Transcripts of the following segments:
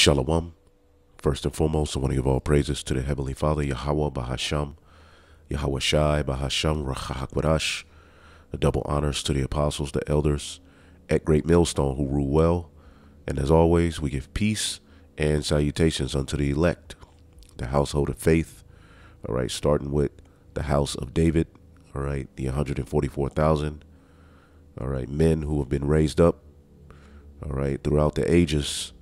Shalom. First and foremost, I want to give all praises to the Heavenly Father, Yahweh Bahasham, Yahweh Shai Bahasham Rachahakwadash. The double honors to the apostles, the elders at Great Millstone who rule well. And as always, we give peace and salutations unto the elect, the household of faith. All right, starting with the house of David. All right, the 144,000. All right, men who have been raised up. All right, throughout the ages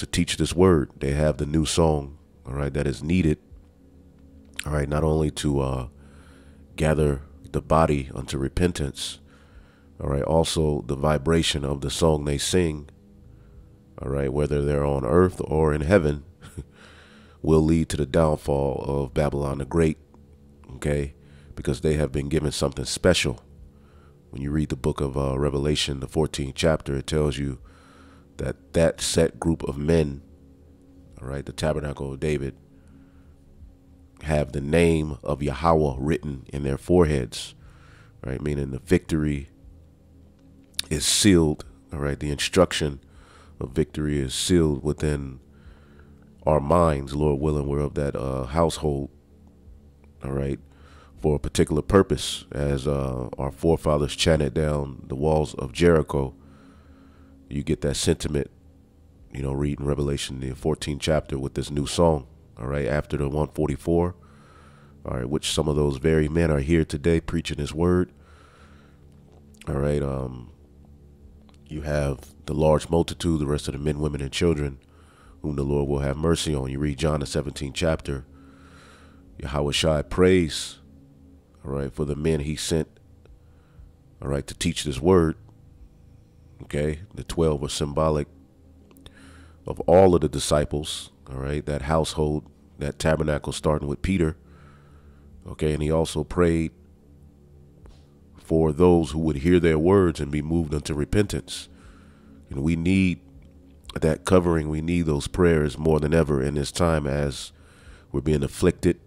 to teach this word. They have the new song, all right, that is needed, all right, not only to uh, gather the body unto repentance, all right, also the vibration of the song they sing, all right, whether they're on earth or in heaven, will lead to the downfall of Babylon the Great, okay, because they have been given something special. When you read the book of uh, Revelation, the 14th chapter, it tells you that that set group of men, all right, the tabernacle of David, have the name of Yahweh written in their foreheads, right? Meaning the victory is sealed, all right? The instruction of victory is sealed within our minds, Lord willing, we're of that uh, household, all right, for a particular purpose, as uh, our forefathers chanted down the walls of Jericho you get that sentiment, you know, reading Revelation, the 14th chapter with this new song, all right, after the 144, all right, which some of those very men are here today preaching his word, all right, um, you have the large multitude, the rest of the men, women, and children whom the Lord will have mercy on. You read John the 17th chapter, Yahweh prays, all right, for the men he sent, all right, to teach this word, Okay, the 12 are symbolic of all of the disciples. All right, that household, that tabernacle starting with Peter. Okay, and he also prayed for those who would hear their words and be moved unto repentance. And we need that covering. We need those prayers more than ever in this time as we're being afflicted,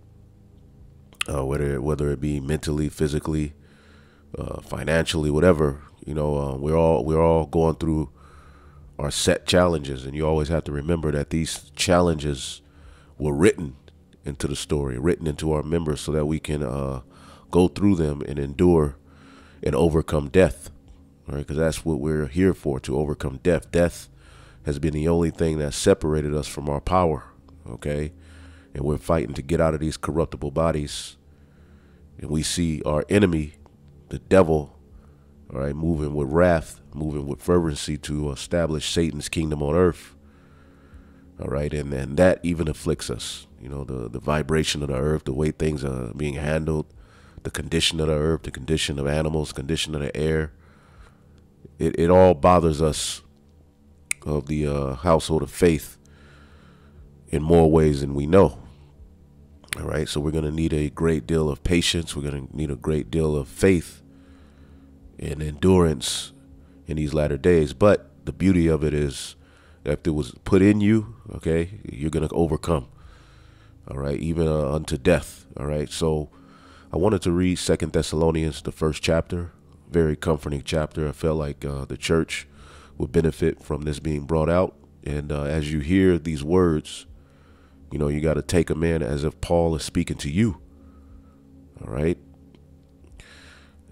uh, whether whether it be mentally, physically, uh, financially, whatever. You know, uh, we're all we're all going through our set challenges, and you always have to remember that these challenges were written into the story, written into our members, so that we can uh, go through them and endure and overcome death. Right? Because that's what we're here for to overcome death. Death has been the only thing that separated us from our power. Okay, and we're fighting to get out of these corruptible bodies, and we see our enemy, the devil, all right, moving with wrath, moving with fervency to establish Satan's kingdom on earth. All right, and, and that even afflicts us. You know, the, the vibration of the earth, the way things are being handled, the condition of the earth, the condition of animals, condition of the air. It, it all bothers us of the uh, household of faith in more ways than we know. All right, so we're going to need a great deal of patience. We're going to need a great deal of faith and endurance in these latter days. But the beauty of it is if it was put in you, okay, you're to overcome. All right, even uh, unto death. All right, so I wanted to read Second Thessalonians, the first chapter, very comforting chapter. I felt like uh, the church would benefit from this being brought out. And uh, as you hear these words, you know, you got to take them in as if Paul is speaking to you. All right.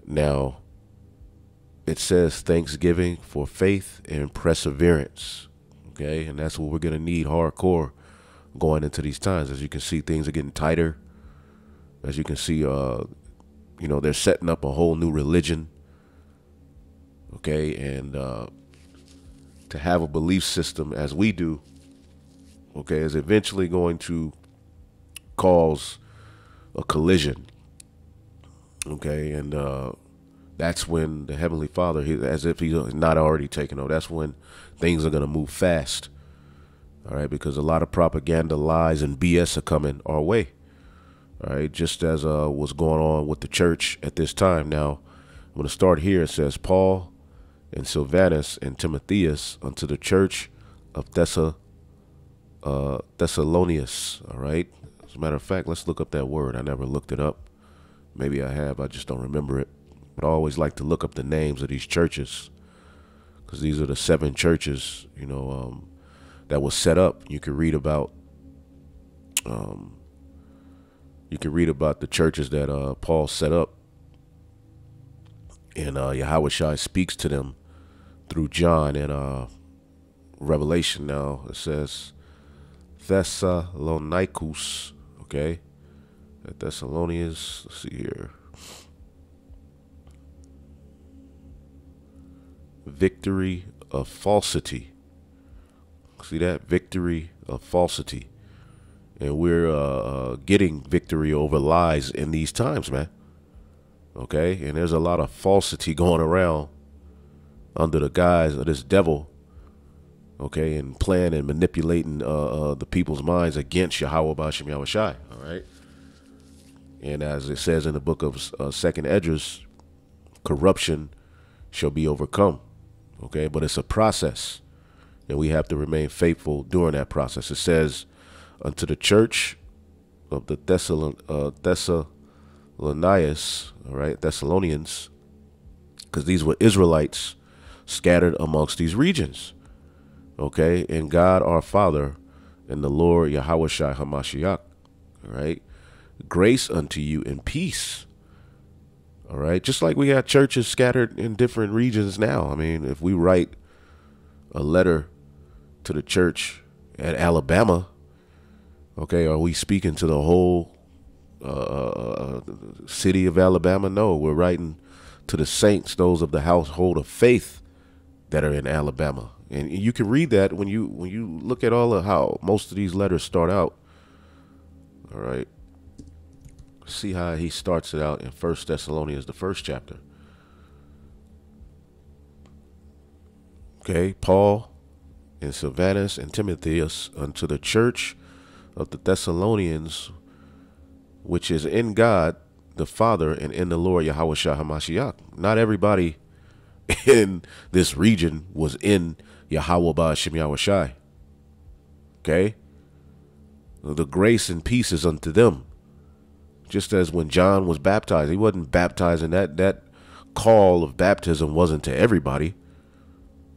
Now, it says thanksgiving for faith and perseverance. Okay, and that's what we're gonna need hardcore going into these times. As you can see, things are getting tighter. As you can see, uh, you know, they're setting up a whole new religion. Okay, and uh, to have a belief system as we do, okay, is eventually going to cause a collision. Okay, and uh, that's when the Heavenly Father, he, as if he's not already taken over, that's when things are going to move fast. All right, because a lot of propaganda, lies, and BS are coming our way. All right, just as uh, was going on with the church at this time. Now, I'm going to start here. It says, Paul and Silvanus and Timotheus unto the church of Thessa, uh, Thessalonians. All right. As a matter of fact, let's look up that word. I never looked it up. Maybe I have. I just don't remember it. But I always like to look up the names of these churches because these are the seven churches, you know, um, that was set up. You can read about um, you can read about the churches that uh, Paul set up, and uh, Yahweh Shai speaks to them through John in uh, Revelation. Now it says Thessalonicus, okay, Thessalonians. Let's see here. Victory of falsity. See that victory of falsity and we're uh, uh, getting victory over lies in these times, man. Okay, and there's a lot of falsity going around under the guise of this devil. Okay, and playing and manipulating uh, uh, the people's minds against Yahweh Bashim Yahweh Shai. All right, and as it says in the book of uh, Second Esdras, corruption shall be overcome. Okay, but it's a process, and we have to remain faithful during that process. It says unto the church of the Thessalon, uh, Thessalonians, all right, Thessalonians, because these were Israelites scattered amongst these regions. Okay, and God our Father and the Lord Yahweh Shai Hamashiach, all right, grace unto you and peace. All right, just like we got churches scattered in different regions now. I mean, if we write a letter to the church at Alabama, Okay, are we speaking to the whole uh, uh, uh, city of Alabama? No, we're writing to the saints, those of the household of faith that are in Alabama. And you can read that when you when you look at all of how most of these letters start out. All right. See how he starts it out in First Thessalonians, the first chapter. Okay, Paul and Silvanus and Timotheus unto the church of the Thessalonians, which is in God the Father and in the Lord Yahweh HaMashiach. Not everybody in this region was in Yahweh Ba'ashem Yahweh Shai. Okay? The grace and peace is unto them. Just as when John was baptized, he wasn't baptizing that that call of baptism wasn't to everybody.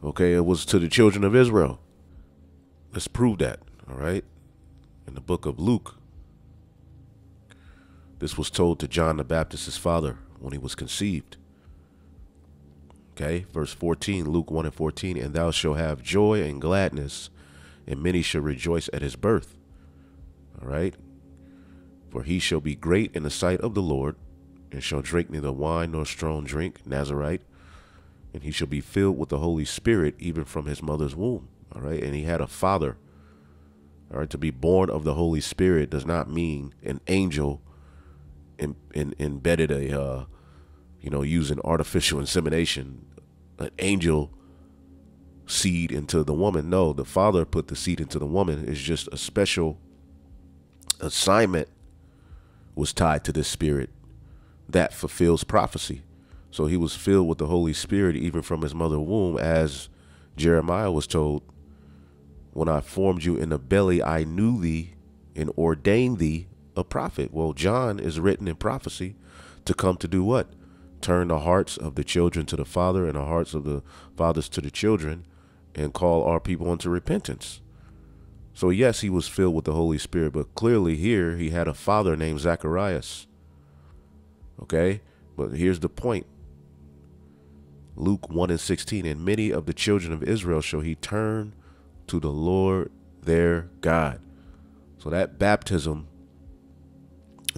Okay, it was to the children of Israel. Let's prove that. All right in the book of Luke. This was told to John the Baptist's father when he was conceived. Okay, verse 14, Luke 1 and 14, and thou shalt have joy and gladness, and many shall rejoice at his birth. All right, for he shall be great in the sight of the Lord, and shall drink neither wine nor strong drink, Nazarite, and he shall be filled with the Holy Spirit even from his mother's womb. All right, and he had a father all right, to be born of the Holy Spirit does not mean an angel in, in, embedded a, uh, you know, using artificial insemination, an angel seed into the woman. No, the Father put the seed into the woman. It's just a special assignment was tied to this spirit that fulfills prophecy. So he was filled with the Holy Spirit even from his mother womb, as Jeremiah was told when I formed you in the belly, I knew thee and ordained thee a prophet. Well, John is written in prophecy to come to do what? Turn the hearts of the children to the father and the hearts of the fathers to the children and call our people unto repentance. So, yes, he was filled with the Holy Spirit, but clearly here he had a father named Zacharias. Okay? But here's the point Luke 1 and 16 And many of the children of Israel shall he turn to the Lord their God. So that baptism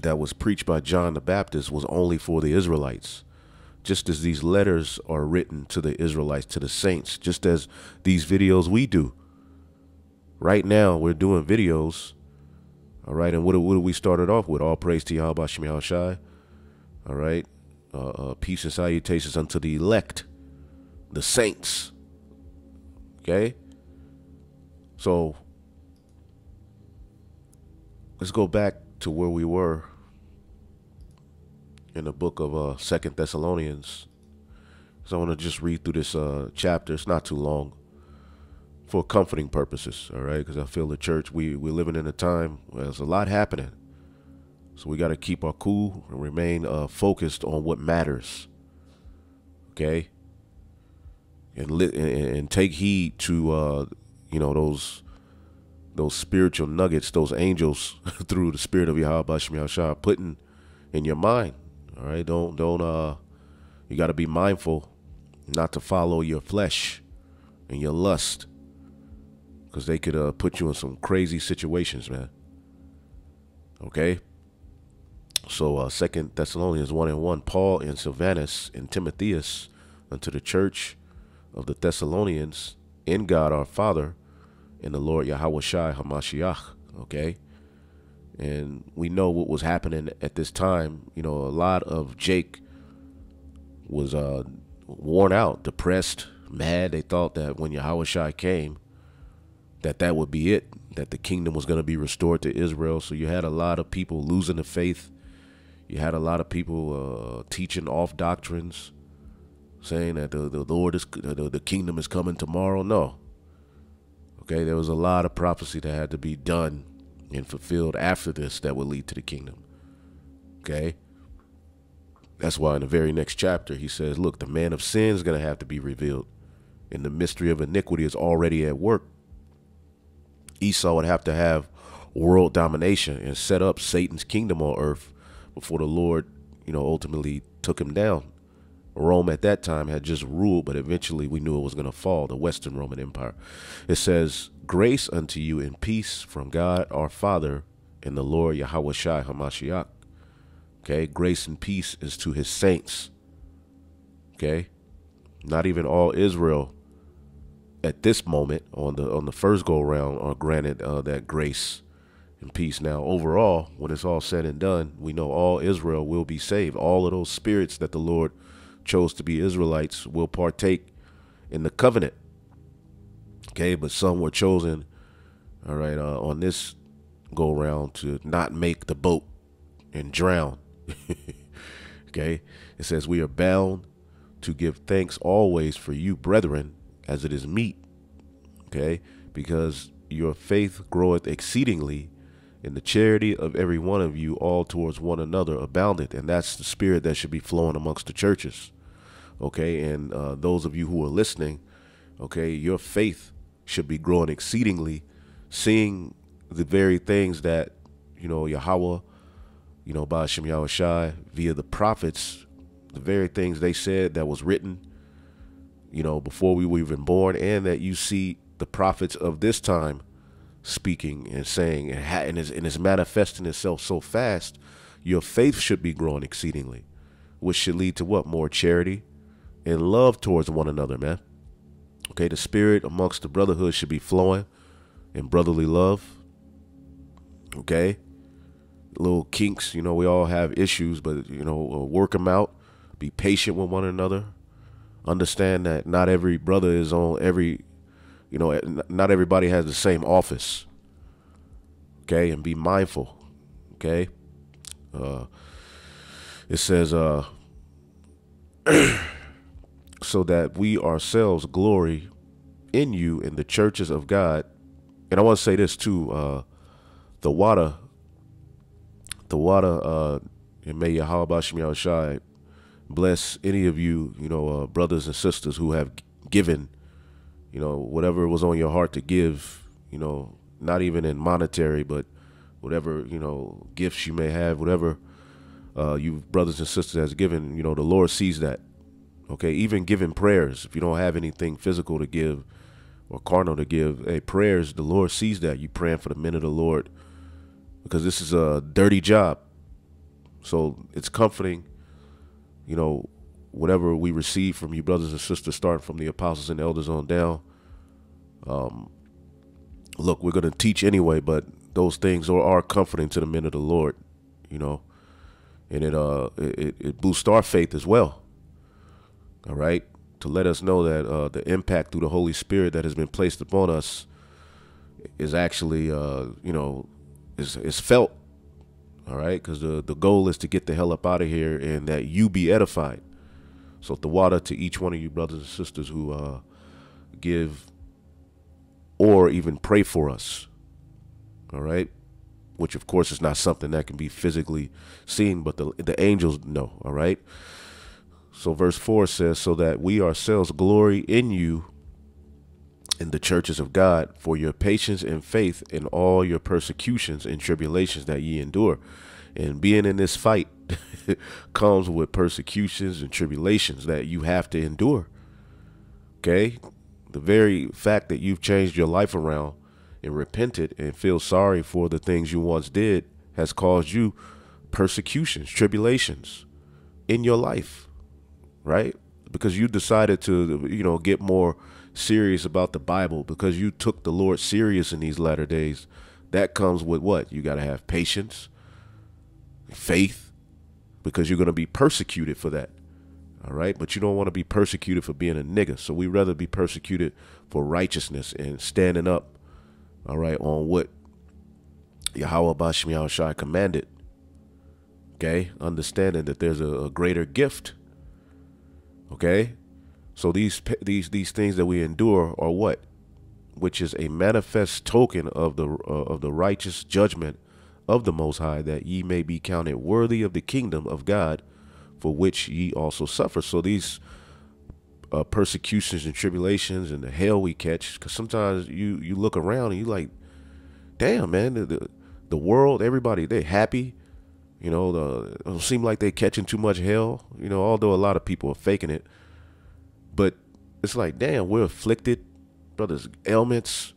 that was preached by John the Baptist was only for the Israelites. Just as these letters are written to the Israelites, to the saints, just as these videos we do. Right now, we're doing videos. All right, and what, what do we started off with? All praise to Yahweh Shemi Shai. All right, uh, uh, peace and salutations unto the elect, the saints. Okay, so let's go back to where we were in the book of uh, Second Thessalonians. So I want to just read through this uh, chapter. It's not too long for comforting purposes, all right? Because I feel the church, we, we're living in a time where there's a lot happening. So we got to keep our cool and remain uh, focused on what matters, okay? And, li- and, take heed to uh, you know those those spiritual nuggets, those angels through the spirit of Yahweh Yahshua putting in your mind. All right. Don't don't uh you gotta be mindful not to follow your flesh and your lust. Because they could uh, put you in some crazy situations, man. Okay? So uh Second Thessalonians one and one, Paul and Silvanus and Timotheus unto the church of the Thessalonians in God our Father in the Lord Yahweh Shai Hamashiach. Okay? And we know what was happening at this time. You know, a lot of Jake was uh, worn out, depressed, mad. They thought that when Yahweh Shai came, that that would be it, that the kingdom was going to be restored to Israel. So you had a lot of people losing the faith. You had a lot of people uh, teaching off doctrines, saying that the, the Lord is the, the kingdom is coming tomorrow. No. Okay, there was a lot of prophecy that had to be done and fulfilled after this that would lead to the kingdom. Okay? That's why in the very next chapter he says, look, the man of sin is going to have to be revealed. And the mystery of iniquity is already at work. Esau would have to have world domination and set up Satan's kingdom on earth before the Lord, you know, ultimately took him down. Rome at that time had just ruled, but eventually we knew it was going to fall, the Western Roman Empire. It says, Grace unto you and peace from God our Father and the Lord Yahweh Shai HaMashiach. Okay, grace and peace is to his saints. Okay, not even all Israel at this moment on the on the first go round are granted uh, that grace and peace. Now, overall, when it's all said and done, we know all Israel will be saved. All of those spirits that the Lord chose to be Israelites will partake in the covenant. Okay, but some were chosen, all right, uh, on this go round to not make the boat and drown. okay, it says, We are bound to give thanks always for you, brethren, as it is meet. Okay, because your faith groweth exceedingly in the charity of every one of you all towards one another abounded and that's the spirit that should be flowing amongst the churches okay and uh, those of you who are listening okay your faith should be growing exceedingly seeing the very things that you know Yahweh you know by Shem Shai via the prophets the very things they said that was written you know before we were even born and that you see the prophets of this time speaking and saying and, and, is, and is manifesting itself so fast your faith should be growing exceedingly which should lead to what more charity and love towards one another, man. Okay, the spirit amongst the brotherhood should be flowing in brotherly love. Okay, little kinks, you know, we all have issues, but you know, uh, work them out. Be patient with one another. Understand that not every brother is on every, you know, not everybody has the same office. Okay, and be mindful. Okay, uh, it says, uh. so that we ourselves glory in you in the churches of God. And I want to say this too, uh, the water, the water, uh, and may Yahweh Shai bless any of you, you know, uh, brothers and sisters who have given, you know, whatever was on your heart to give, you know, not even in monetary, but whatever, you know, gifts you may have, whatever uh, you brothers and sisters has given, you know, the Lord sees that. Okay, even giving prayers, if you don't have anything physical to give or carnal to give, hey, prayers, the Lord sees that. You praying for the men of the Lord because this is a dirty job. So it's comforting, you know, whatever we receive from you brothers and sisters, starting from the apostles and elders on down. Um, look, we're going to teach anyway, but those things are, are comforting to the men of the Lord, you know, and it uh it, it boosts our faith as well all right, to let us know that uh, the impact through the Holy Spirit that has been placed upon us is actually, uh, you know, is, is felt. All right, because the, the goal is to get the hell up out of here and that you be edified. So the water to each one of you brothers and sisters who uh, give or even pray for us. All right, which of course is not something that can be physically seen, but the the angels know. All right. So verse 4 says, So that we ourselves glory in you in the churches of God for your patience and faith in all your persecutions and tribulations that ye endure. And being in this fight comes with persecutions and tribulations that you have to endure. Okay? The very fact that you've changed your life around and repented and feel sorry for the things you once did has caused you persecutions, tribulations in your life, right? Because you decided to, you know, get more serious about the Bible because you took the Lord serious in these latter days. That comes with what? You got to have patience, faith, because you're going to be persecuted for that. All right. But you don't want to be persecuted for being a nigga. So we rather be persecuted for righteousness and standing up, all right, on what Yahweh Bashim Shai commanded. Okay. Understanding that there's a, a greater gift. Okay. So these these these things that we endure are what, which is a manifest token of the uh, of the righteous judgment of the Most High, that ye may be counted worthy of the kingdom of God, for which ye also suffer. So these uh, persecutions and tribulations and the hell we catch, because sometimes you you look around and you like, damn man, the, the, world, everybody they happy, you know, the it seem like they catching too much hell, you know, although a lot of people are faking it, it's like damn, we're afflicted, brothers, ailments,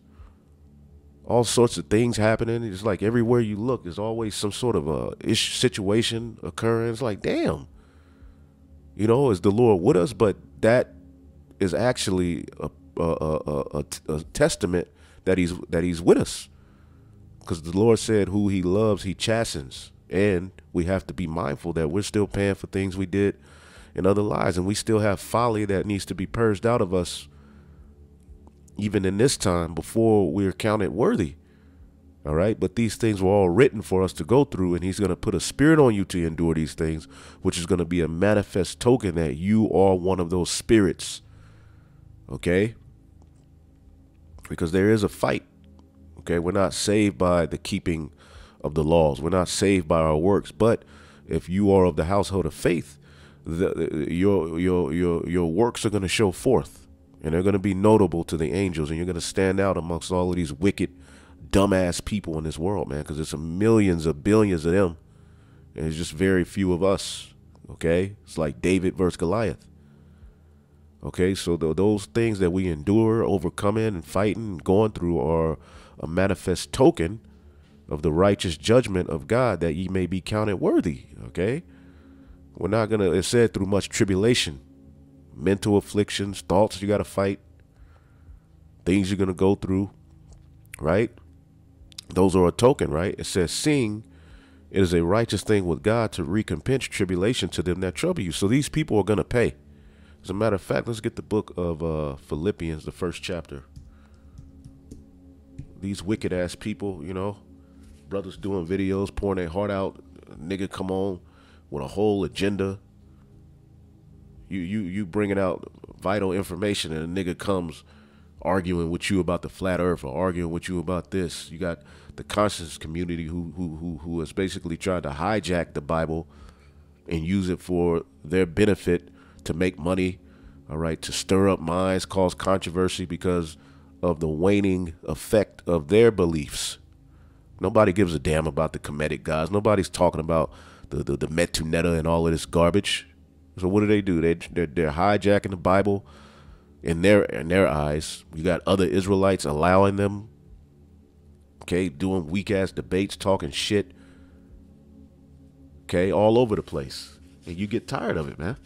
all sorts of things happening. It's like everywhere you look, there's always some sort of a situation occurring. It's like damn, you know, is the Lord with us? But that is actually a, a, a, a testament that he's that he's with us because the Lord said, "Who He loves, He chastens," and we have to be mindful that we're still paying for things we did in other lives, and we still have folly that needs to be purged out of us, even in this time before we're counted worthy. All right, but these things were all written for us to go through, and He's going to put a spirit on you to endure these things, which is going to be a manifest token that you are one of those spirits. Okay, because there is a fight. Okay, we're not saved by the keeping of the laws. We're not saved by our works. But if you are of the household of faith, the, your your your your works are going to show forth, and they're going to be notable to the angels, and you're going to stand out amongst all of these wicked dumbass people in this world, man, because there's millions of billions of them, and there's just very few of us. Okay, it's like David versus Goliath. Okay, so the, those things that we endure, overcoming, and fighting, and going through are a manifest token of the righteous judgment of God that ye may be counted worthy. Okay, we're not gonna. It said through much tribulation, mental afflictions, thoughts you got to fight, things you're gonna go through, right? Those are a token, right? It says, seeing it is a righteous thing with God to recompense tribulation to them that trouble you. So these people are going to pay. As a matter of fact, let's get the book of uh, Philippians, the first chapter. These wicked ass people, you know, brothers doing videos, pouring their heart out. Nigga come on with a whole agenda. You you you bringing out vital information, and a nigga comes arguing with you about the flat earth or arguing with you about this. You got the conscience community who who who who has basically tried to hijack the Bible and use it for their benefit to make money, all right, to stir up minds, cause controversy because of the waning effect of their beliefs. Nobody gives a damn about the Kemetic guys. Nobody's talking about the the, the Medu Neter and all of this garbage. So what do they do? They they're, they're hijacking the Bible in their in their eyes. You got other Israelites allowing them, okay, doing weak ass debates, talking shit, okay, all over the place, and you get tired of it, man.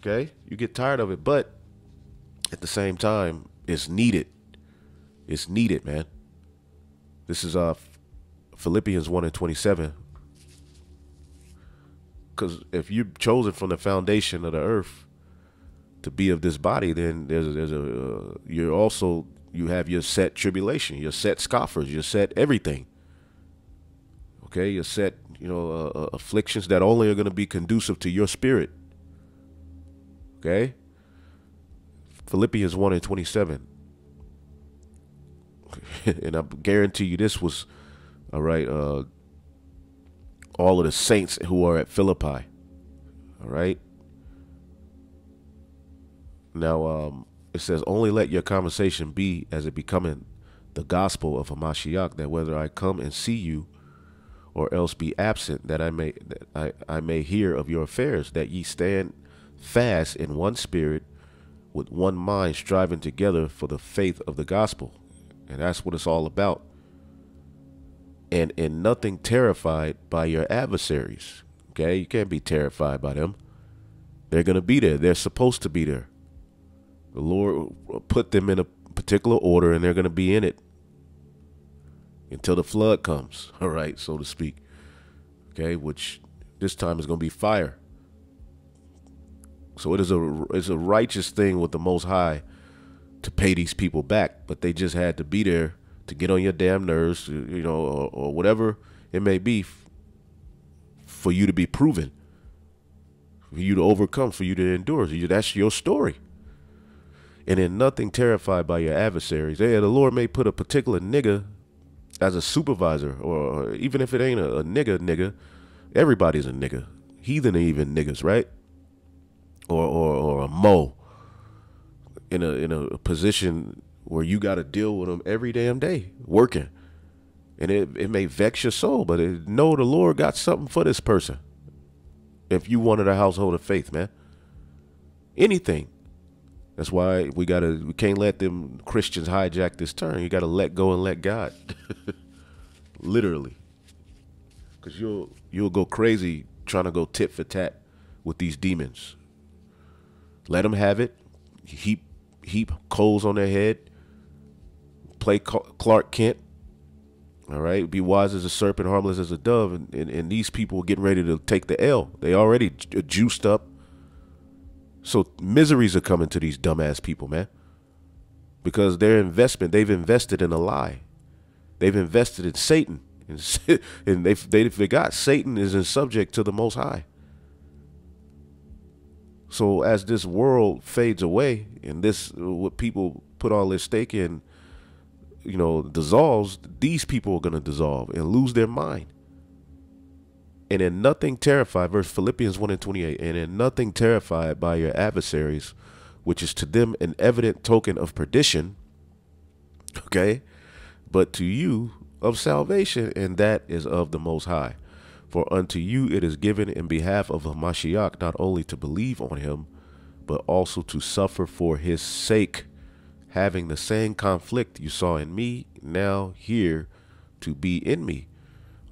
Okay, you get tired of it, but at the same time, it's needed. It's needed, man. This is uh Philippians one and twenty seven. Because if you're chosen from the foundation of the earth to be of this body, then there's a, there's a uh, you're also you have your set tribulation, your set scoffers, your set everything. Okay, your set you know uh, uh, afflictions that only are going to be conducive to your spirit. Okay, Philippians one and twenty seven, and I guarantee you this was all right. Uh, all of the saints who are at Philippi. All right. Now, um, it says, Only let your conversation be as it becoming the gospel of Hamashiach, that whether I come and see you or else be absent, that I may that I, I may hear of your affairs, that ye stand fast in one spirit, with one mind, striving together for the faith of the gospel. And that's what it's all about. And in nothing terrified by your adversaries. Okay, you can't be terrified by them. They're going to be there. They're supposed to be there. The Lord put them in a particular order and they're going to be in it until the flood comes, all right, so to speak. Okay, which this time is going to be fire. So it is a it's a righteous thing with the Most High to pay these people back, but they just had to be there to get on your damn nerves, you know, or, or whatever it may be, for you to be proven, for you to overcome, for you to endure. That's your story. And in nothing terrified by your adversaries. Yeah, the Lord may put a particular nigga as a supervisor, or even if it ain't a, a nigga, nigga, everybody's a nigga. Heathen even niggas, right? Or or or a mo in a in a position where you got to deal with them every damn day working, and it it may vex your soul, but it, know the Lord got something for this person. If you wanted a household of faith, man, anything. That's why we gotta we can't let them Christians hijack this turn. You gotta let go and let God. Literally. Cause you'll you'll go crazy trying to go tit for tat with these demons. Let them have it. Heap heap coals on their head. Play Clark Kent. All right, be wise as a serpent, harmless as a dove, and, and, and these people are getting ready to take the L. They already uh, juiced up so miseries are coming to these dumbass people, man. Because their investment, they've invested in a lie. They've invested in Satan. And they they forgot Satan is subject to the most high. So as this world fades away and this uh, what people put all their stake in, you know, dissolves, these people are gonna dissolve and lose their mind and in nothing terrified, verse Philippians 1 and 28, and in nothing terrified by your adversaries, which is to them an evident token of perdition, okay, but to you of salvation, and that is of the Most High. For unto you it is given in behalf of Mashiach not only to believe on him, but also to suffer for his sake, having the same conflict you saw in me, now here to be in me.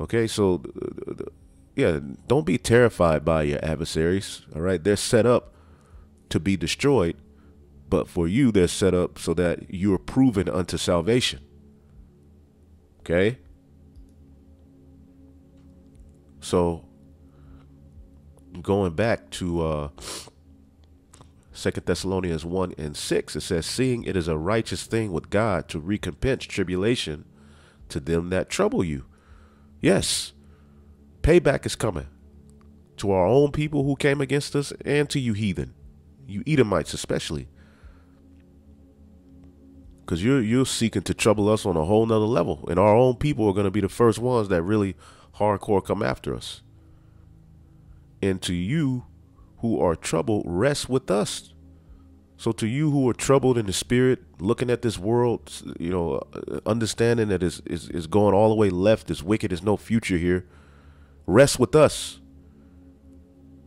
Okay, so yeah, don't be terrified by your adversaries. All right, they're set up to be destroyed, but for you, they're set up so that you are proven unto salvation. Okay? So, going back to uh, 2 Thessalonians 1 and 6, it says, Seeing it is a righteous thing with God to recompense tribulation to them that trouble you. Yes, Payback is coming to our own people who came against us and to you heathen, you Edomites especially. Because you're, you're seeking to trouble us on a whole nother level. And our own people are going to be the first ones that really hardcore come after us. And to you who are troubled, rest with us. So to you who are troubled in the spirit, looking at this world, you know, uh, understanding that is is it's going all the way left, it's wicked, there's no future here rest with us.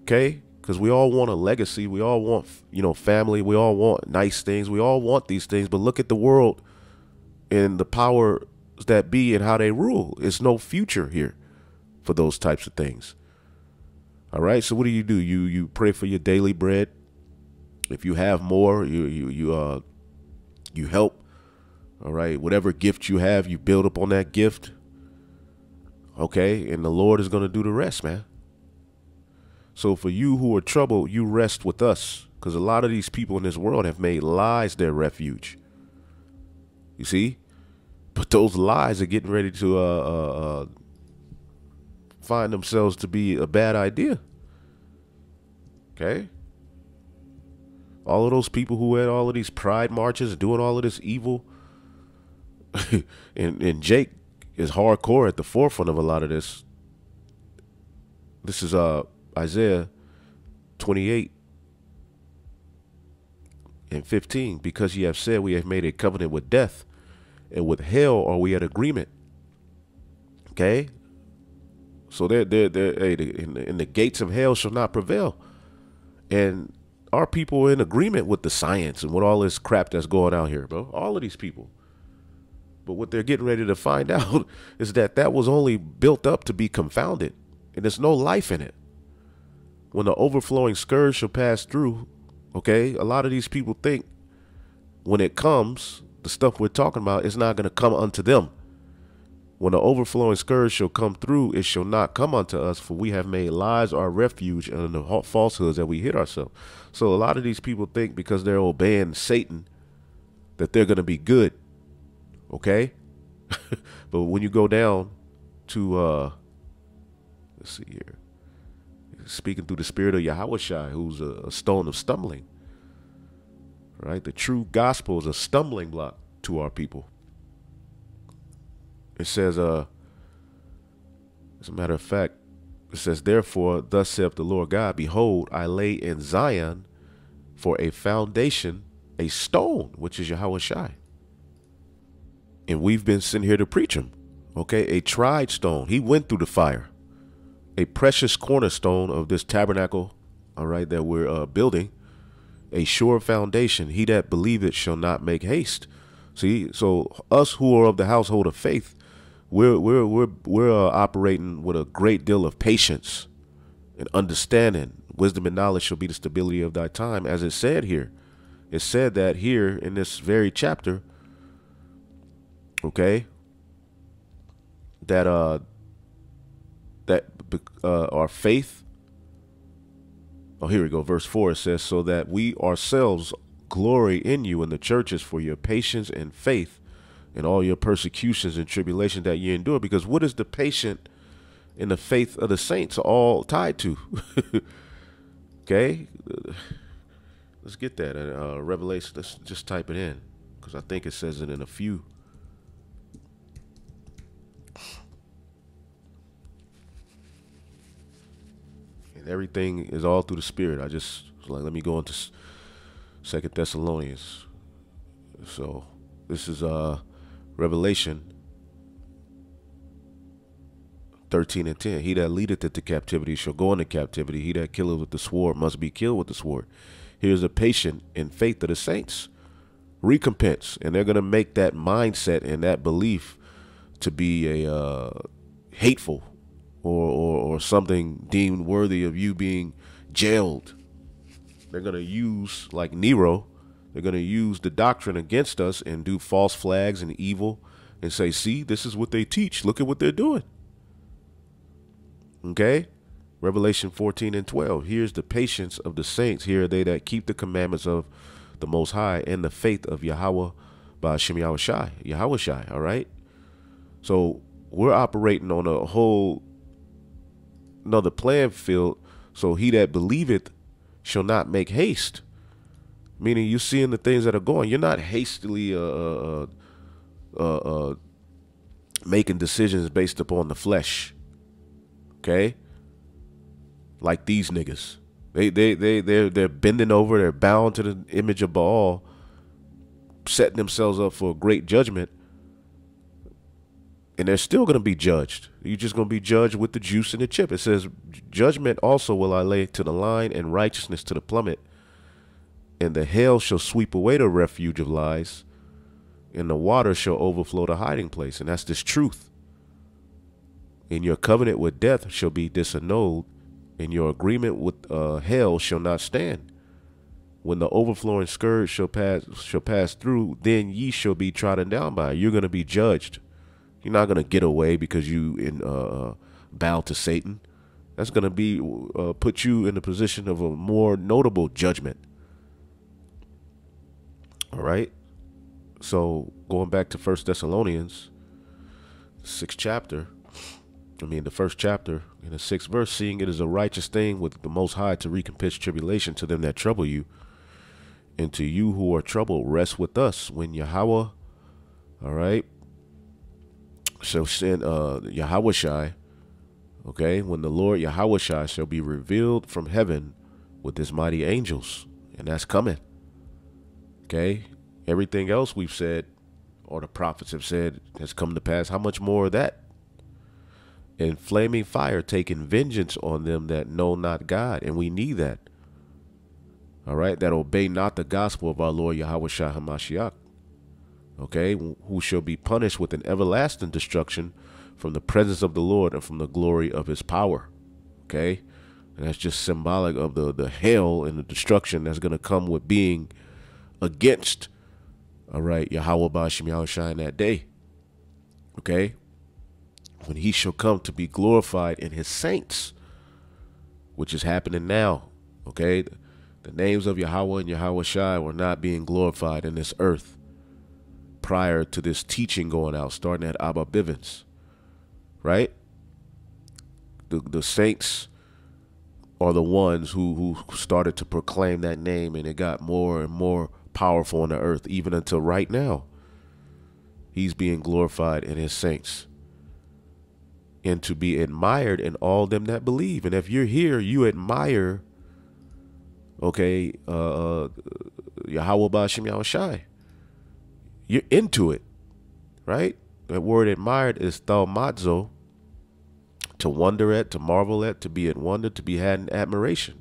Okay? Because we all want a legacy. We all want, you know, family. We all want nice things. We all want these things. But look at the world and the powers that be and how they rule. It's no future here for those types of things. All right. So what do you do? You you pray for your daily bread. If you have more, you you you uh you help. All right. Whatever gift you have, you build up on that gift. Okay, and the Lord is going to do the rest, man. So for you who are troubled, you rest with us because a lot of these people in this world have made lies their refuge. You see? But those lies are getting ready to uh, uh, uh, find themselves to be a bad idea. Okay? All of those people who had all of these pride marches doing all of this evil. and, and Jake is hardcore at the forefront of a lot of this. This is uh Isaiah 28 and 15, because ye have said we have made a covenant with death, and with hell are we at agreement. Okay? So they're, they're, they're hey, in, the, in the gates of hell shall not prevail. And our people are in agreement with the science and with all this crap that's going out here, bro. All of these people. But what they're getting ready to find out is that that was only built up to be confounded, and there's no life in it. When the overflowing scourge shall pass through, okay, a lot of these people think when it comes, the stuff we're talking about is not going to come unto them. When the overflowing scourge shall come through, it shall not come unto us, for we have made lies our refuge and the falsehoods that we hid ourselves. So a lot of these people think because they're obeying Satan that they're going to be good. Okay? but when you go down to, uh, let's see here, speaking through the spirit of Yahweh who's a, a stone of stumbling, right? The true gospel is a stumbling block to our people. It says, uh, as a matter of fact, it says, Therefore, thus saith the Lord God, Behold, I lay in Zion for a foundation, a stone, which is Yahweh Shai. And we've been sent here to preach him. Okay, a tried stone. He went through the fire. A precious cornerstone of this tabernacle, all right, that we're uh, building. A sure foundation. He that believeth shall not make haste. See, so us who are of the household of faith, we're we're we're we're uh, operating with a great deal of patience and understanding. Wisdom and knowledge shall be the stability of thy time, as it said here. It said that here in this very chapter. Okay. That uh that uh, our faith. Oh, here we go. Verse four. It says, "So that we ourselves glory in you in the churches for your patience and faith." And all your persecutions and tribulations that you endure. Because what is the patient in the faith of the saints all tied to? okay, let's get that uh, Revelation. Let's just type it in because I think it says it in a few. And everything is all through the Spirit. I just like let me go into Second Thessalonians. So this is uh Revelation 13 and 10. He that leadeth into captivity shall go into captivity. He that killeth with the sword must be killed with the sword. Here's a patient in faith of the saints. Recompense. And they're going to make that mindset and that belief to be a uh, hateful or, or, or something deemed worthy of you being jailed. They're going to use, like Nero, they're going to use the doctrine against us and do false flags and evil and say, see, this is what they teach. Look at what they're doing. Okay? Revelation 14 and 12. Here's the patience of the saints. Here are they that keep the commandments of the Most High and the faith of Yahweh by Shem Yahweh Shai. Yahweh Shai, all right? So we're operating on a whole another playing field. So he that believeth shall not make haste meaning you're seeing the things that are going. You're not hastily uh, uh, uh, uh, making decisions based upon the flesh. Okay, like these niggas. They they they they're they're bending over. They're bound to the image of Baal, setting themselves up for a great judgment. And they're still going to be judged. You're just going to be judged with the juice and the chip. It says, Judgment also will I lay to the line, and righteousness to the plummet and the hail shall sweep away the refuge of lies, and the water shall overflow the hiding place. And that's this truth. And your covenant with death shall be disannulled, and your agreement with uh, hell shall not stand. When the overflowing scourge shall pass shall pass through, then ye shall be trodden down by. You're going to be judged. You're not going to get away because you in uh, uh, bow to Satan. That's going to be uh, put you in the position of a more notable judgment. All right. So going back to First Thessalonians, sixth chapter. I mean, the first chapter in the sixth verse, seeing it is a righteous thing with the Most High to recompense tribulation to them that trouble you, and to you who are troubled, rest with us when Yahweh, all right, shall send uh, Yahweh Shai, okay, when the Lord Yahweh Shai shall be revealed from heaven with his mighty angels, and that's coming. Okay? Everything else we've said, or the prophets have said, has come to pass. How much more of that? And flaming fire taking vengeance on them that know not God. And we need that. All right? That obey not the gospel of our Lord Yahweh Shah HaMashiach. Okay? Who shall be punished with an everlasting destruction from the presence of the Lord and from the glory of his power. Okay? And that's just symbolic of the, the hell and the destruction that's going to come with being against, all right, Yahweh Bashim in that day. Okay? When he shall come to be glorified in his saints, which is happening now. Okay? The names of Yahweh and Yahweh Shai were not being glorified in this earth prior to this teaching going out, starting at Abba Bivens right? The the saints are the ones who who started to proclaim that name, and it got more and more powerful on the earth, even until right now. He's being glorified in his saints. And to be admired in all them that believe. And if you're here, you admire, okay, uh, uh Yahweh Bashim Yahushai. You're into it, right? That word admired is thaumazo, to wonder at, to marvel at, to be in wonder, to be had in admiration.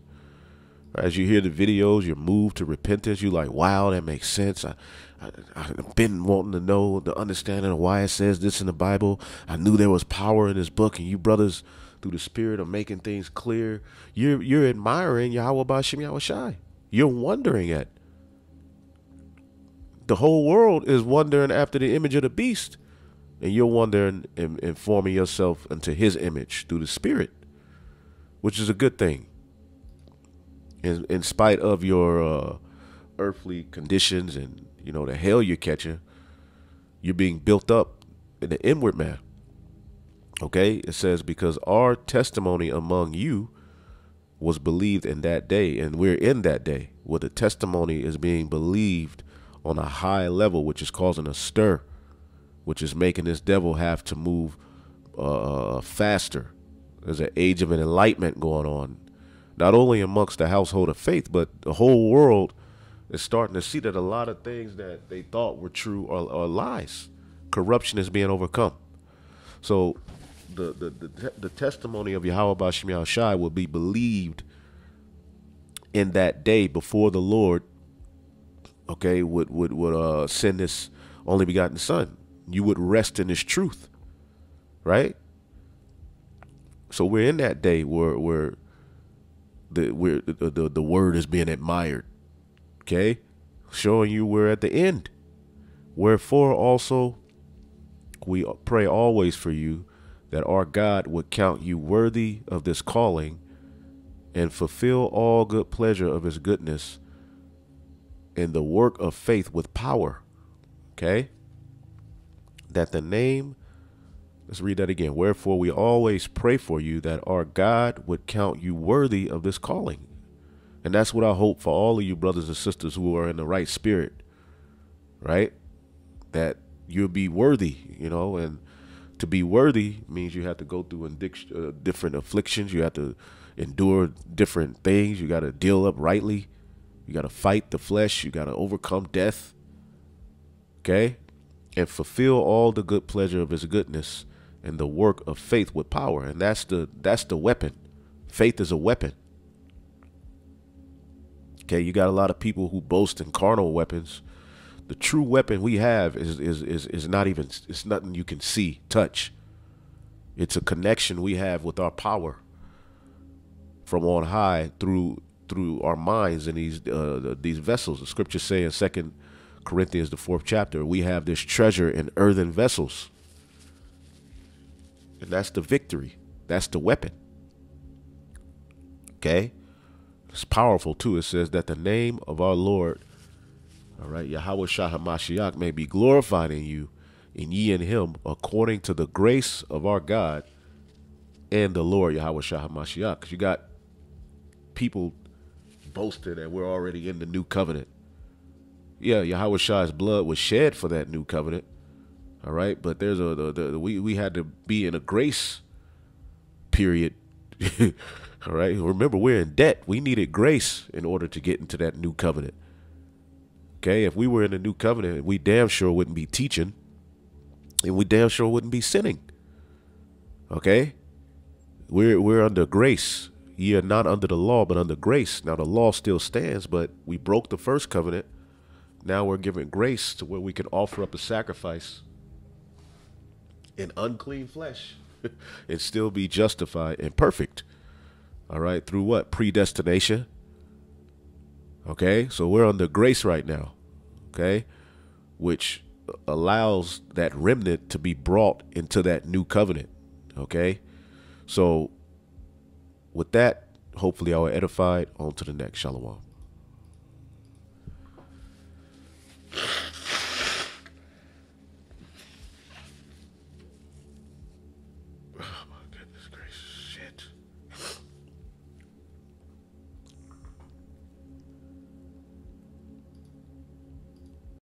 As you hear the videos, you're moved to repentance. You're like, wow, that makes sense. I, I, I've been wanting to know the understanding of why it says this in the Bible. I knew there was power in this book, and you brothers, through the spirit of making things clear, you're you're admiring Yahweh Bashim Yahushai. You're wondering at. The whole world is wondering after the image of the beast and you're wondering and, and forming yourself into his image through the spirit which is a good thing in, in spite of your uh, earthly conditions and you know the hell you're catching you're being built up in the inward man okay it says because our testimony among you was believed in that day and we're in that day where the testimony is being believed on a high level which is causing a stir which is making this devil have to move uh, faster. There's an age of an enlightenment going on, not only amongst the household of faith, but the whole world is starting to see that a lot of things that they thought were true are, are lies. Corruption is being overcome. So the, the, the, the testimony of Yahweh Bashim Shai will be believed in that day before the Lord, okay, would, would, would uh, send this only begotten son you would rest in his truth. Right? So we're in that day where where the where the, the, the word is being admired. Okay? Showing you we're at the end. Wherefore also we pray always for you that our God would count you worthy of this calling and fulfill all good pleasure of his goodness in the work of faith with power. Okay? that the name, let's read that again. Wherefore we always pray for you that our God would count you worthy of this calling. And that's what I hope for all of you brothers and sisters who are in the right spirit, right? That you'll be worthy, you know, and to be worthy means you have to go through uh, different afflictions. You have to endure different things. You got to deal uprightly. You got to fight the flesh. You got to overcome death. Okay? and fulfill all the good pleasure of his goodness and the work of faith with power. And that's the that's the weapon. Faith is a weapon. Okay, you got a lot of people who boast in carnal weapons. The true weapon we have is is is is not even it's nothing you can see, touch. It's a connection we have with our power from on high through through our minds and these uh, these vessels. The scriptures say in Second Corinthians, the fourth chapter, we have this treasure in earthen vessels. And that's the victory. That's the weapon. Okay? It's powerful too. It says that the name of our Lord, all right, Yahweh Shah HaMashiach may be glorified in you, and ye in him, according to the grace of our God and the Lord Yahweh Shah HaMashiach. Because you got people boasting that we're already in the new covenant yeah, Yahweh Shah's blood was shed for that new covenant. All right, but there's a the, the, we we had to be in a grace period. all right, remember we're in debt. We needed grace in order to get into that new covenant. Okay, if we were in the new covenant, we damn sure wouldn't be teaching, and we damn sure wouldn't be sinning. Okay, we're we're under grace. Ye are not under the law, but under grace. Now the law still stands, but we broke the first covenant. Now we're given grace to where we can offer up a sacrifice in unclean flesh and still be justified and perfect. All right, through what? Predestination. Okay, so we're under grace right now. Okay, which allows that remnant to be brought into that new covenant. Okay, so with that, hopefully, I will edify On to the next. Shalom.